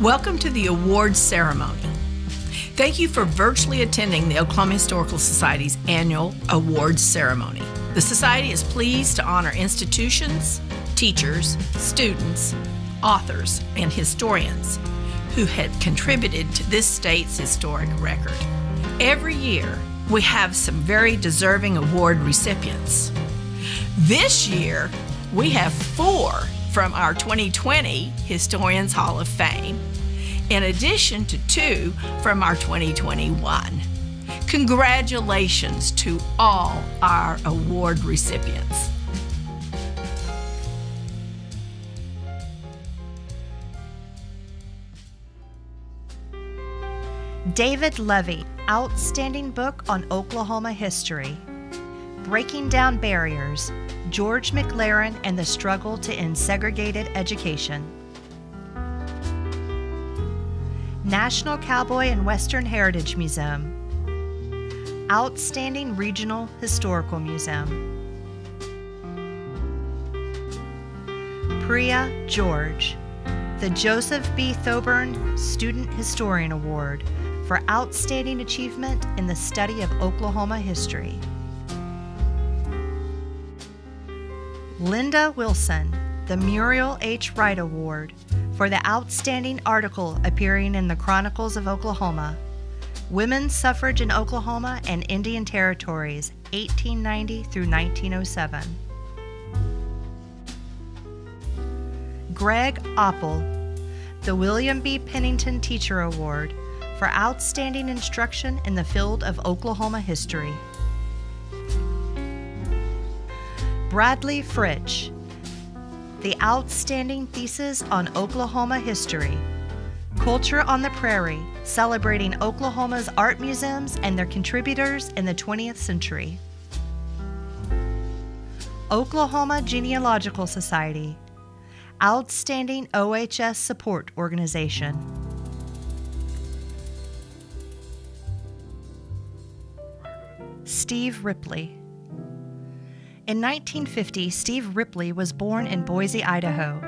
Welcome to the awards ceremony. Thank you for virtually attending the Oklahoma Historical Society's annual awards ceremony. The Society is pleased to honor institutions, teachers, students, authors, and historians who have contributed to this state's historic record. Every year, we have some very deserving award recipients. This year, we have four from our 2020 Historians Hall of Fame, in addition to two from our 2021. Congratulations to all our award recipients. David Levy, outstanding book on Oklahoma history. Breaking Down Barriers George McLaurin and the Struggle to End Segregated Education. National Cowboy and Western Heritage Museum. Outstanding Regional Historical Museum. Priya George, the Joseph B. Thoburn Student Historian Award for Outstanding Achievement in the Study of Oklahoma History. Linda Wilson, the Muriel H. Wright Award for the outstanding article appearing in the Chronicles of Oklahoma Women's Suffrage in Oklahoma and Indian Territories, 1890 through 1907. Greg Oppel, the William B. Pennington Teacher Award for outstanding instruction in the field of Oklahoma history. Bradley Fritch, the outstanding thesis on Oklahoma history. Culture on the Prairie, celebrating Oklahoma's art museums and their contributors in the 20th century. Oklahoma Genealogical Society, outstanding OHS support organization. Steve Ripley. In 1950, Steve Ripley was born in Boise, Idaho.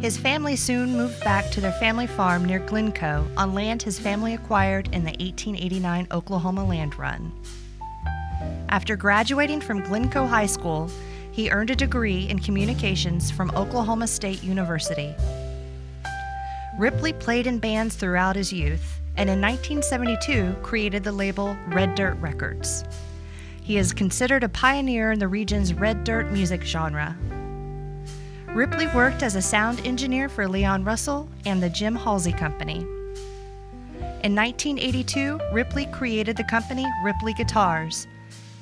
His family soon moved back to their family farm near Glencoe on land his family acquired in the 1889 Oklahoma Land Run. After graduating from Glencoe High School, he earned a degree in communications from Oklahoma State University. Ripley played in bands throughout his youth and in 1972 created the label Red Dirt Records. He is considered a pioneer in the region's red dirt music genre. Ripley worked as a sound engineer for Leon Russell and the Jim Halsey Company. In 1982, Ripley created the company Ripley Guitars,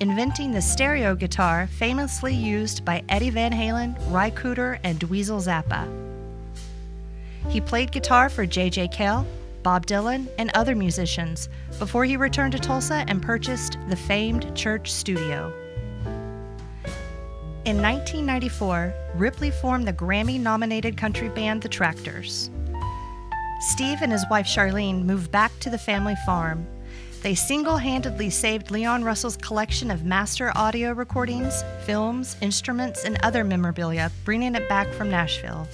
inventing the stereo guitar famously used by Eddie Van Halen, Ry Cooder, and Dweezil Zappa. He played guitar for J.J. Cale, Bob Dylan, and other musicians before he returned to Tulsa and purchased the famed Church Studio. In 1994, Ripley formed the Grammy nominated country band The Tractors. Steve and his wife Charlene moved back to the family farm. They single handedly saved Leon Russell's collection of master audio recordings, films, instruments, and other memorabilia, bringing it back from Nashville.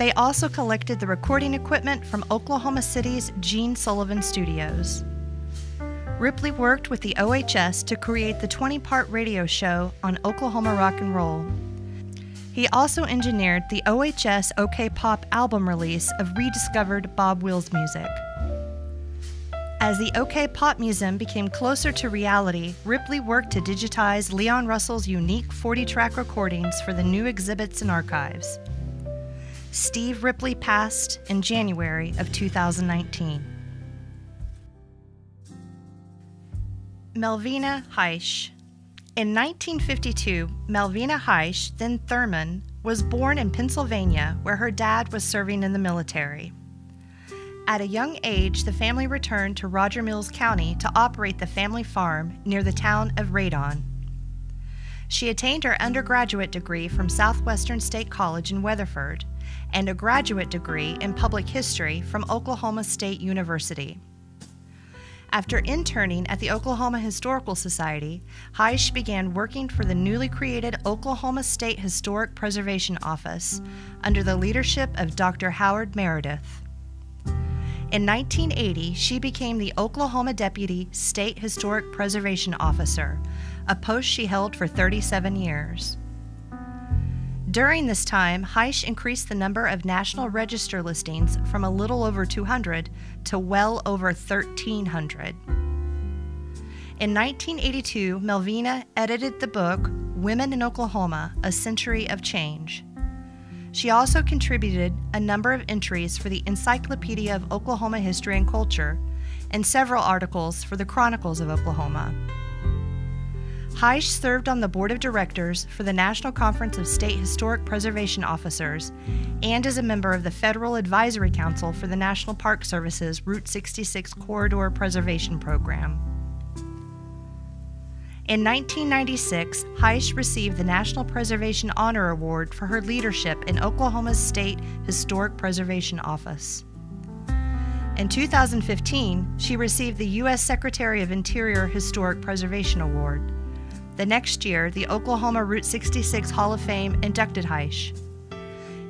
They also collected the recording equipment from Oklahoma City's Gene Sullivan Studios. Ripley worked with the OHS to create the 20 part radio show on Oklahoma rock and roll. He also engineered the OHS OK Pop album release of rediscovered Bob Wills music. As the OK Pop Museum became closer to reality, Ripley worked to digitize Leon Russell's unique 40 track recordings for the new exhibits and archives. Steve Ripley passed in January of 2019. Melvina Heisch. In 1952, Melvina Heisch, then Thurman, was born in Pennsylvania where her dad was serving in the military. At a young age, the family returned to Roger Mills County to operate the family farm near the town of Reydon. She attained her undergraduate degree from Southwestern State College in Weatherford and a graduate degree in public history from Oklahoma State University. After interning at the Oklahoma Historical Society, Heisch began working for the newly created Oklahoma State Historic Preservation Office under the leadership of Dr. Howard Meredith. In 1980, she became the Oklahoma Deputy State Historic Preservation Officer, a post she held for 37 years. During this time, Heisch increased the number of National Register listings from a little over 200 to well over 1,300. In 1982, Melvina edited the book Women in Oklahoma A Century of Change. She also contributed a number of entries for the Encyclopedia of Oklahoma History and Culture and several articles for the Chronicles of Oklahoma. Heisch served on the board of directors for the National Conference of State Historic Preservation Officers and is a member of the Federal Advisory Council for the National Park Service's Route 66 Corridor Preservation Program. In 1996, Heisch received the National Preservation Honor Award for her leadership in Oklahoma's State Historic Preservation Office. In 2015, she received the U.S. Secretary of Interior Historic Preservation Award. The next year, the Oklahoma Route 66 Hall of Fame inducted Heisch.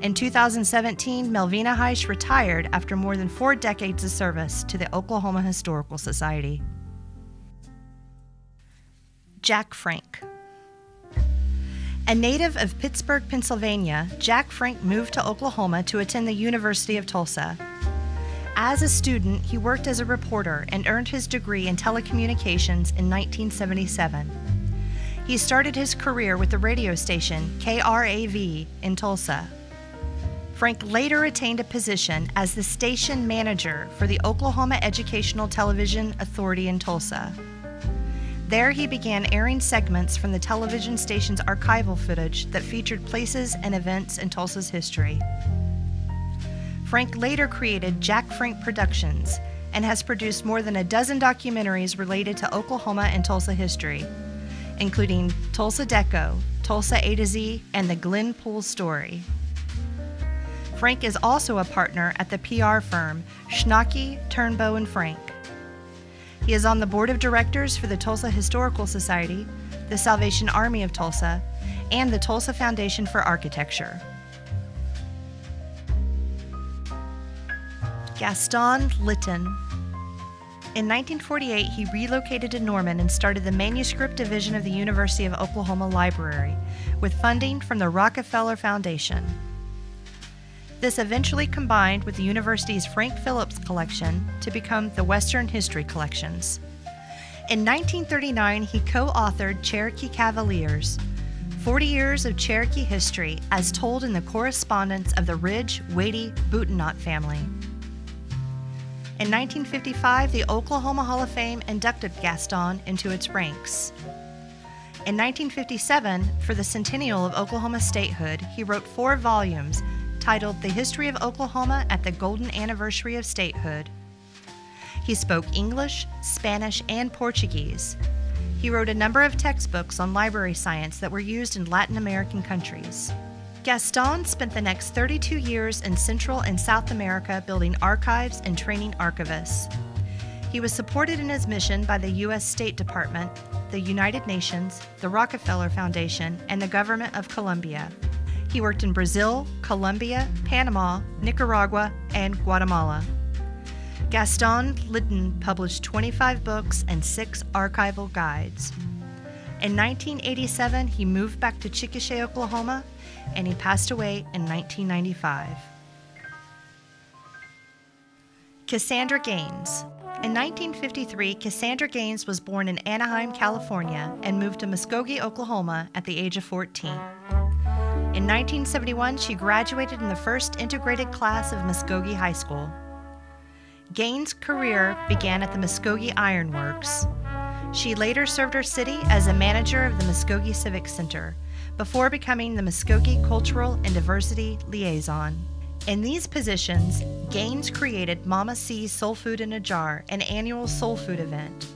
In 2017, Melvina Heisch retired after more than four decades of service to the Oklahoma Historical Society. Jack Frank. A native of Pittsburgh, Pennsylvania, Jack Frank moved to Oklahoma to attend the University of Tulsa. As a student, he worked as a reporter and earned his degree in telecommunications in 1977. He started his career with the radio station KRAV in Tulsa. Frank later attained a position as the station manager for the Oklahoma Educational Television Authority in Tulsa. There, he began airing segments from the television station's archival footage that featured places and events in Tulsa's history. Frank later created Jack Frank Productions and has produced more than a dozen documentaries related to Oklahoma and Tulsa history, including Tulsa Deco, Tulsa A to Z, and the Glen Pool Story. Frank is also a partner at the PR firm Schnake, Turnbo, and Frank. He is on the board of directors for the Tulsa Historical Society, the Salvation Army of Tulsa, and the Tulsa Foundation for Architecture. Gaston Litton. In 1948, he relocated to Norman and started the Manuscript Division of the University of Oklahoma Library with funding from the Rockefeller Foundation. This eventually combined with the university's Frank Phillips collection to become the Western History Collections. In 1939, he co authored Cherokee Cavaliers 40 Years of Cherokee History as told in the correspondence of the Ridge, Watie, Boudinot family. In 1955, the Oklahoma Hall of Fame inducted Gaston into its ranks. In 1957, for the centennial of Oklahoma statehood, he wrote four volumes titled The History of Oklahoma at the Golden Anniversary of Statehood. He spoke English, Spanish, and Portuguese. He wrote a number of textbooks on library science that were used in Latin American countries. Gaston spent the next 32 years in Central and South America building archives and training archivists. He was supported in his mission by the U.S. State Department, the United Nations, the Rockefeller Foundation, and the Government of Colombia. He worked in Brazil, Colombia, Panama, Nicaragua, and Guatemala. Gaston Litton published 25 books and six archival guides. In 1987, he moved back to Chickasha, Oklahoma, and he passed away in 1995. Cassandra Gaines. In 1953, Cassandra Gaines was born in Anaheim, California, and moved to Muskogee, Oklahoma at the age of 14. In 1971, she graduated in the first integrated class of Muskogee High School. Gaines' career began at the Muskogee Iron Works. She later served her city as a manager of the Muskogee Civic Center before becoming the Muskogee Cultural and Diversity Liaison. In these positions, Gaines created Mama C's Soul Food in a Jar, an annual soul food event,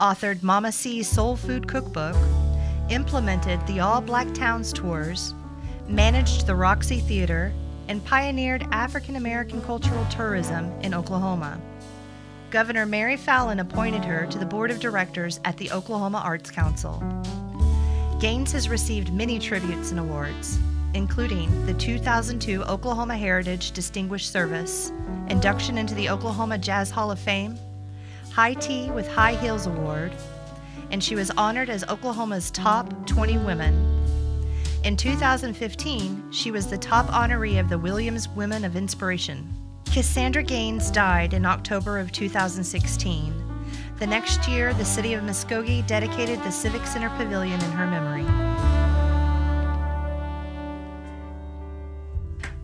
authored Mama C's Soul Food Cookbook, implemented the All Black Towns tours, managed the Roxy Theater, and pioneered African American cultural tourism in Oklahoma. Governor Mary Fallin appointed her to the board of directors at the Oklahoma Arts Council. Gaines has received many tributes and awards. including the 2002 Oklahoma Heritage Distinguished Service, induction into the Oklahoma Jazz Hall of Fame, High Tea with High Heels Award, and she was honored as Oklahoma's top 20 women. In 2015, she was the top honoree of the Williams Women of Inspiration. Cassandra Gaines died in October of 2016. The next year, the city of Muskogee dedicated the Civic Center Pavilion in her memory.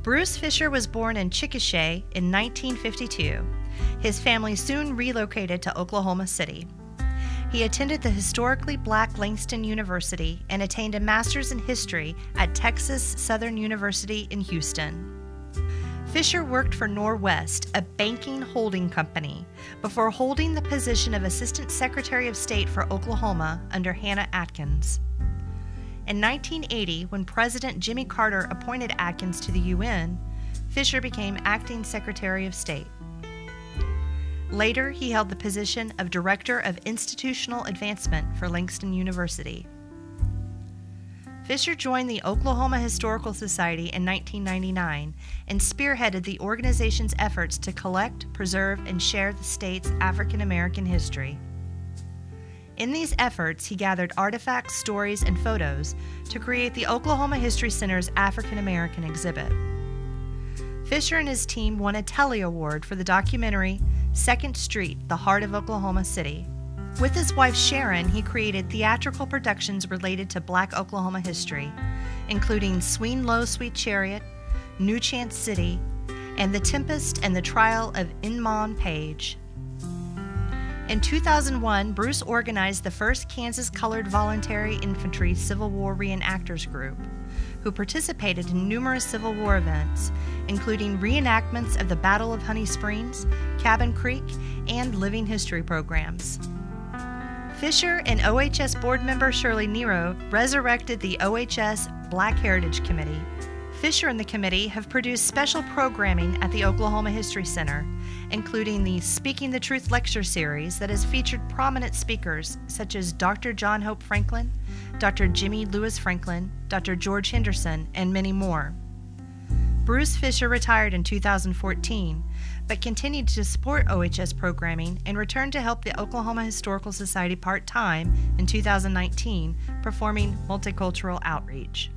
Bruce Fisher was born in Chickasha in 1952. His family soon relocated to Oklahoma City. He attended the historically black Langston University and attained a master's in history at Texas Southern University in Houston. Fisher worked for Norwest, a banking holding company, before holding the position of Assistant Secretary of State for Oklahoma under Hannah Atkins. In 1980, when President Jimmy Carter appointed Atkins to the UN, Fisher became acting Secretary of State. Later, he held the position of Director of Institutional Advancement for Langston University. Fisher joined the Oklahoma Historical Society in 1999 and spearheaded the organization's efforts to collect, preserve, and share the state's African American history. In these efforts, he gathered artifacts, stories, and photos to create the Oklahoma History Center's African American exhibit. Fisher and his team won a Telly Award for the documentary Second Street, the Heart of Oklahoma City. With his wife Sharon, he created theatrical productions related to black Oklahoma history, including Swing Low, Sweet Chariot, New Chance City, and The Tempest and the Trial of Inman Page. In 2001, Bruce organized the first Kansas Colored Voluntary Infantry Civil War Reenactors Group, who participated in numerous Civil War events, including reenactments of the Battle of Honey Springs, Cabin Creek, and living history programs. Fisher and OHS board member Shirley Nero resurrected the OHS Black Heritage Committee. Fisher and the committee have produced special programming at the Oklahoma History Center, including the Speaking the Truth lecture series that has featured prominent speakers such as Dr. John Hope Franklin, Dr. Jimmie Lewis Franklin, Dr. George Henderson, and many more. Bruce Fisher retired in 2014, but continued to support OHS programming and returned to help the Oklahoma Historical Society part time in 2019, performing multicultural outreach.